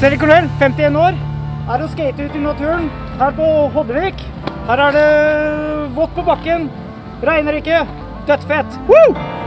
Seri Cornell, 51 år, er å skate ut i naturen her på Hoddevik. Her er det vått på bakken, regner ikke, dødsfett. Woo!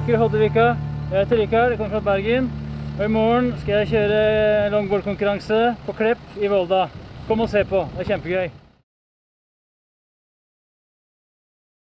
Vakre Hoddevika. Jeg heter Rikard, kommer fra Bergen. Og i morgen skal jeg kjøre longboardkonkurranse på Klepp i Volda. Kom og se på, det er kjempegøy.